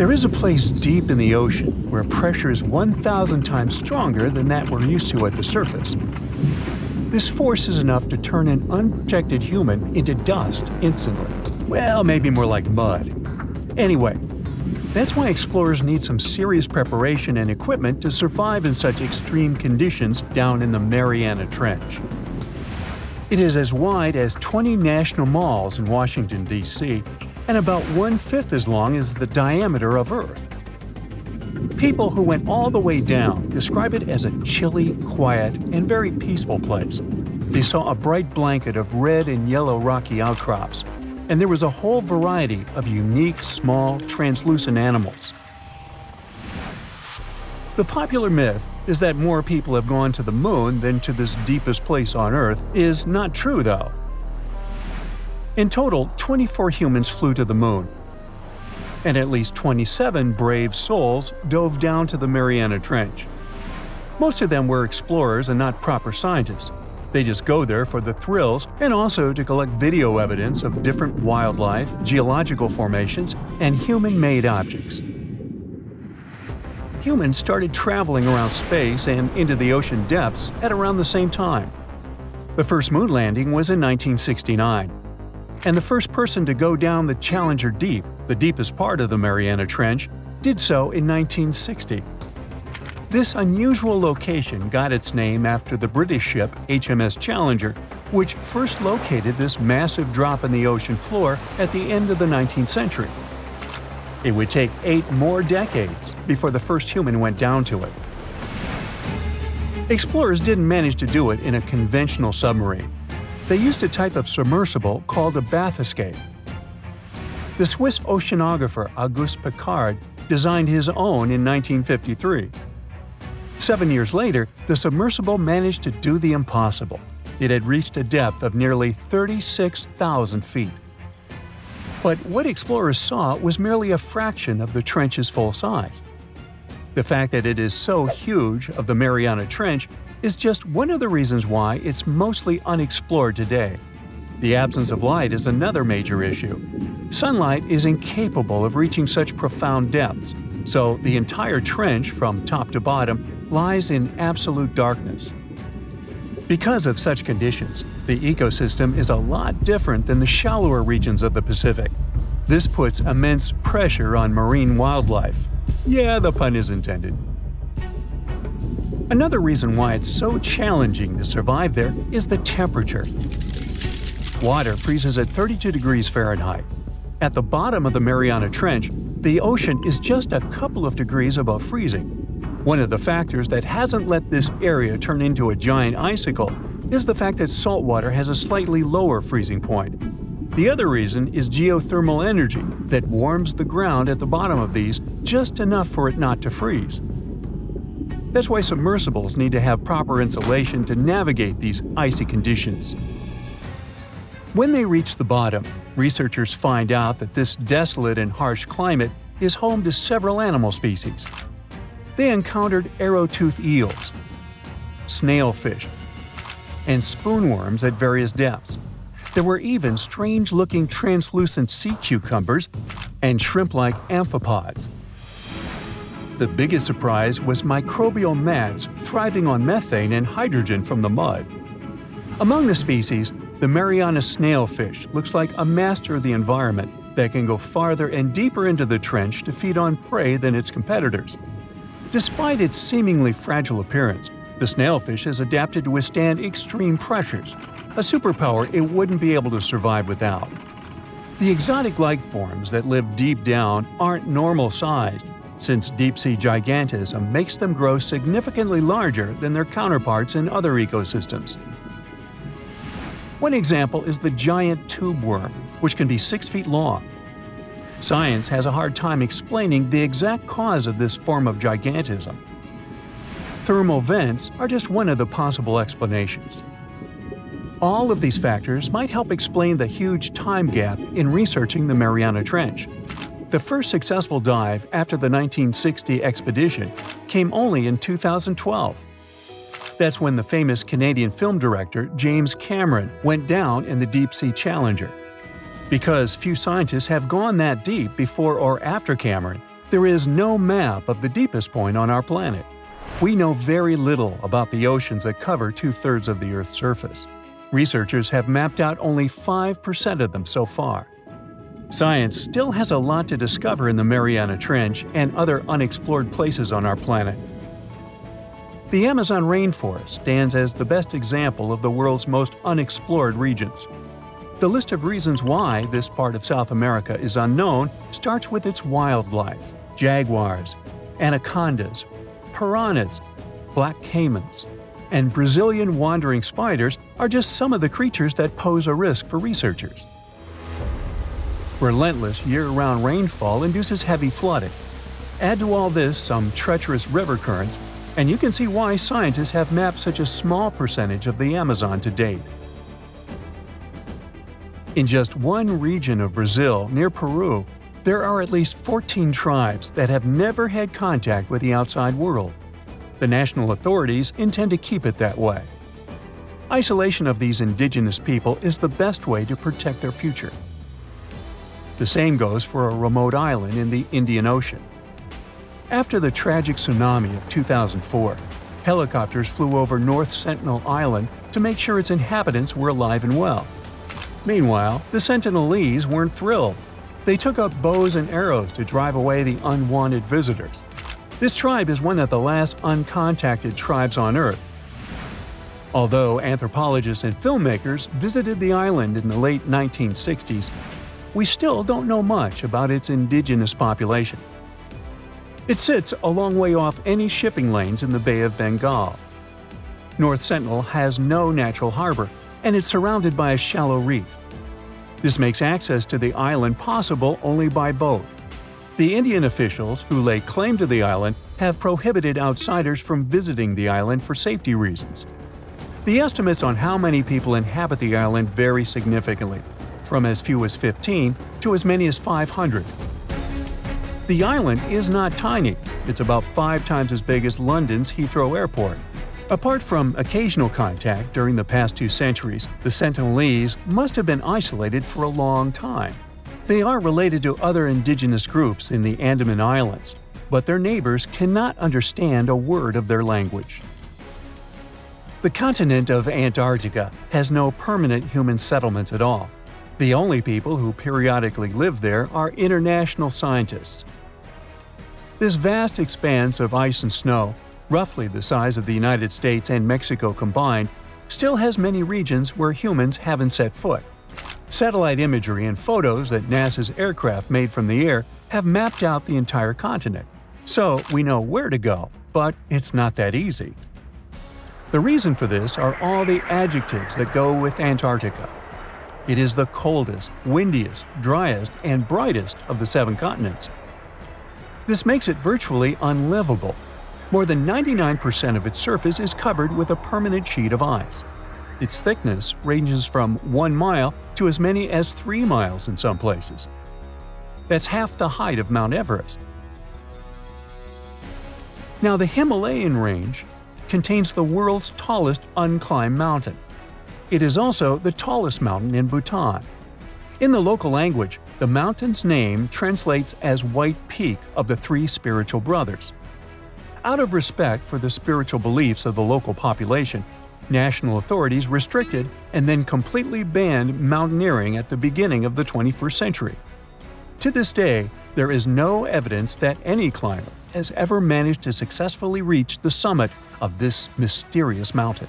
There is a place deep in the ocean where pressure is 1,000 times stronger than that we're used to at the surface. This force is enough to turn an unprotected human into dust instantly. Well, maybe more like mud. Anyway, that's why explorers need some serious preparation and equipment to survive in such extreme conditions down in the Mariana Trench. It is as wide as 20 national malls in Washington, D.C., and about one-fifth as long as the diameter of Earth. People who went all the way down describe it as a chilly, quiet, and very peaceful place. They saw a bright blanket of red and yellow rocky outcrops, and there was a whole variety of unique, small, translucent animals. The popular myth is that more people have gone to the moon than to this deepest place on Earth is not true, though. In total, 24 humans flew to the moon, and at least 27 brave souls dove down to the Mariana Trench. Most of them were explorers and not proper scientists. They just go there for the thrills and also to collect video evidence of different wildlife, geological formations, and human-made objects. Humans started traveling around space and into the ocean depths at around the same time. The first moon landing was in 1969, and the first person to go down the Challenger Deep, the deepest part of the Mariana Trench, did so in 1960. This unusual location got its name after the British ship HMS Challenger, which first located this massive drop in the ocean floor at the end of the 19th century. It would take eight more decades before the first human went down to it. Explorers didn't manage to do it in a conventional submarine. They used a type of submersible called a bathyscaphe. The Swiss oceanographer Auguste Piccard designed his own in 1953. Seven years later, the submersible managed to do the impossible. It had reached a depth of nearly 36,000 feet. But what explorers saw was merely a fraction of the trench's full size. The fact that it is so huge of the Mariana Trench is just one of the reasons why it's mostly unexplored today. The absence of light is another major issue. Sunlight is incapable of reaching such profound depths, so the entire trench, from top to bottom, lies in absolute darkness. Because of such conditions, the ecosystem is a lot different than the shallower regions of the Pacific. This puts immense pressure on marine wildlife. Yeah, the pun is intended. Another reason why it's so challenging to survive there is the temperature. Water freezes at 32 degrees Fahrenheit. At the bottom of the Mariana Trench, the ocean is just a couple of degrees above freezing. One of the factors that hasn't let this area turn into a giant icicle is the fact that salt water has a slightly lower freezing point. The other reason is geothermal energy that warms the ground at the bottom of these just enough for it not to freeze. That's why submersibles need to have proper insulation to navigate these icy conditions. When they reach the bottom, researchers find out that this desolate and harsh climate is home to several animal species, they encountered arrow-tooth eels, snailfish, and spoonworms at various depths. There were even strange-looking translucent sea cucumbers and shrimp-like amphipods. The biggest surprise was microbial mats thriving on methane and hydrogen from the mud. Among the species, the Mariana snailfish looks like a master of the environment that can go farther and deeper into the trench to feed on prey than its competitors. Despite its seemingly fragile appearance, the snailfish has adapted to withstand extreme pressures, a superpower it wouldn't be able to survive without. The exotic life forms that live deep down aren't normal-sized, since deep-sea gigantism makes them grow significantly larger than their counterparts in other ecosystems. One example is the giant tube worm, which can be 6 feet long Science has a hard time explaining the exact cause of this form of gigantism. Thermal vents are just one of the possible explanations. All of these factors might help explain the huge time gap in researching the Mariana Trench. The first successful dive after the 1960 expedition came only in 2012. That's when the famous Canadian film director James Cameron went down in the Deep Sea Challenger. Because few scientists have gone that deep before or after Cameron, There is no map of the deepest point on our planet. We know very little about the oceans that cover two thirds of the Earth's surface. Researchers have mapped out only 5% of them so far. Science still has a lot to discover in the Mariana Trench and other unexplored places on our planet. The Amazon rainforest stands as the best example of the world's most unexplored regions. The list of reasons why this part of South America is unknown starts with its wildlife jaguars, anacondas, piranhas, black caimans, and Brazilian wandering spiders are just some of the creatures that pose a risk for researchers. Relentless year-round rainfall induces heavy flooding. Add to all this some treacherous river currents, and you can see why scientists have mapped such a small percentage of the Amazon to date. In just one region of Brazil, near Peru, there are at least 14 tribes that have never had contact with the outside world. The national authorities intend to keep it that way. Isolation of these indigenous people is the best way to protect their future. The same goes for a remote island in the Indian Ocean. After the tragic tsunami of 2004, helicopters flew over North Sentinel Island to make sure its inhabitants were alive and well. Meanwhile, the Sentinelese weren't thrilled. They took up bows and arrows to drive away the unwanted visitors. This tribe is one of the last uncontacted tribes on Earth. Although anthropologists and filmmakers visited the island in the late 1960s, we still don't know much about its indigenous population. It sits a long way off any shipping lanes in the Bay of Bengal. North Sentinel has no natural harbor, and it's surrounded by a shallow reef. This makes access to the island possible only by boat. The Indian officials who lay claim to the island have prohibited outsiders from visiting the island for safety reasons. The estimates on how many people inhabit the island vary significantly, from as few as 15 to as many as 500. The island is not tiny, it's about five times as big as London's Heathrow Airport. Apart from occasional contact during the past two centuries, the Sentinelese must have been isolated for a long time. They are related to other indigenous groups in the Andaman Islands, but their neighbors cannot understand a word of their language. The continent of Antarctica has no permanent human settlements at all. The only people who periodically live there are international scientists. This vast expanse of ice and snow, roughly the size of the United States and Mexico combined, still has many regions where humans haven't set foot. Satellite imagery and photos that NASA's aircraft made from the air have mapped out the entire continent. So we know where to go, but it's not that easy. The reason for this are all the adjectives that go with Antarctica. It is the coldest, windiest, driest, and brightest of the seven continents. This makes it virtually unlivable. More than 99% of its surface is covered with a permanent sheet of ice. Its thickness ranges from 1 mile to as many as 3 miles in some places. That's half the height of Mount Everest. Now, the Himalayan range contains the world's tallest unclimbed mountain. It is also the tallest mountain in Bhutan. In the local language, the mountain's name translates as White Peak of the Three Spiritual Brothers. Out of respect for the spiritual beliefs of the local population, national authorities restricted and then completely banned mountaineering at the beginning of the 21st century. To this day, there is no evidence that any climber has ever managed to successfully reach the summit of this mysterious mountain.